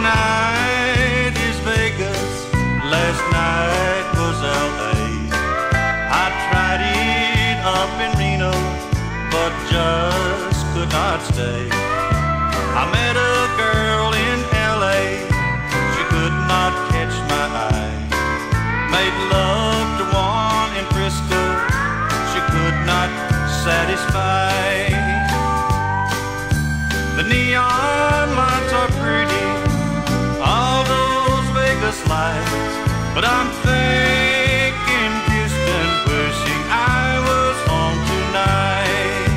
Tonight is Vegas, last night was LA. I tried it up in Reno, but just could not stay. I met a girl in LA, she could not catch my eye. Made love to one in Frisco, she could not satisfy. The neon lights, but I'm thinking Houston, wishing I was home tonight.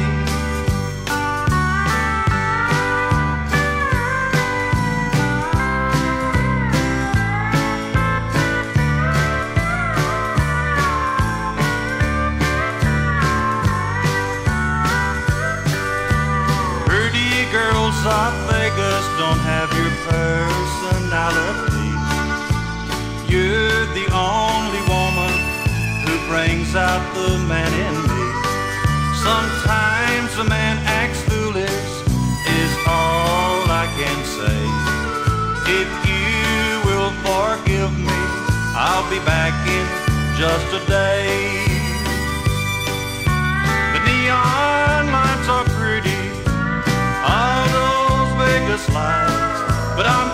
Pretty girls of Vegas don't have your personality. The only woman who brings out the man in me. Sometimes a man acts foolish, is all I can say. If you will forgive me, I'll be back in just a day. The neon lights are pretty, all those Vegas lights, but I'm